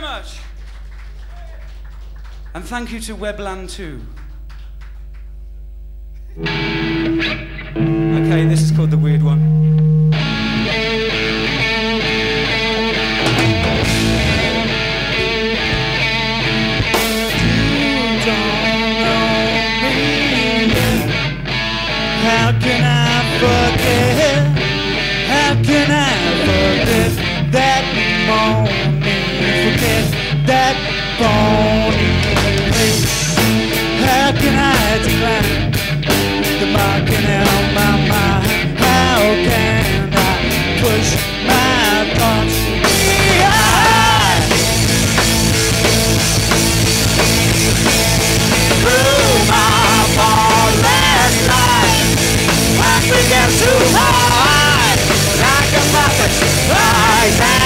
very much. And thank you to Webland too. Okay, this is called the weird one. How can I forget? How can I forget that began to hide like a puppet. Rise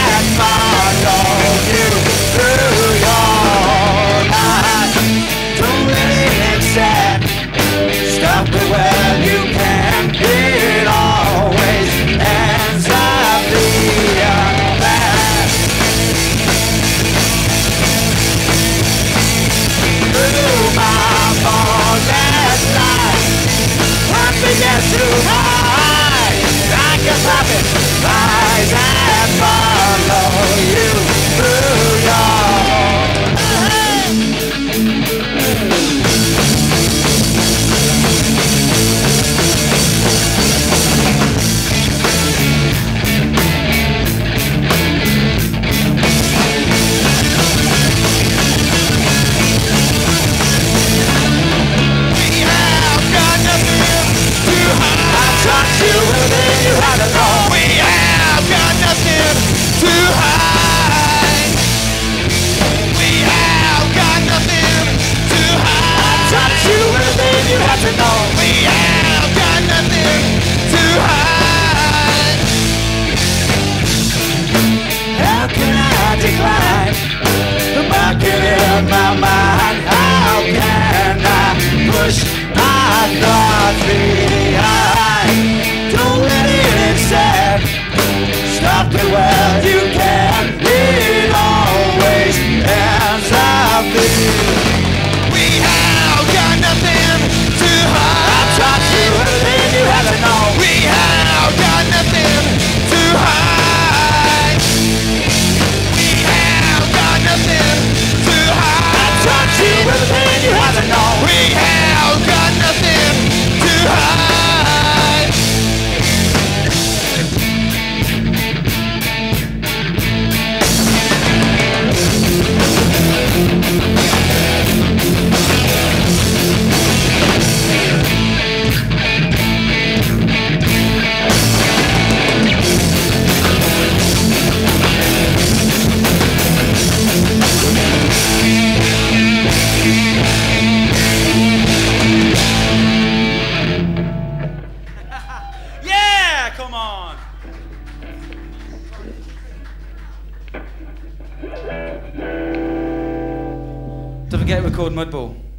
had to know. We have got nothing to hide. We have got nothing to hide. I taught you everything you to know. We have got nothing to hide. How can I decline the bucket in my mind? How can I push my thoughts forget record Mudball.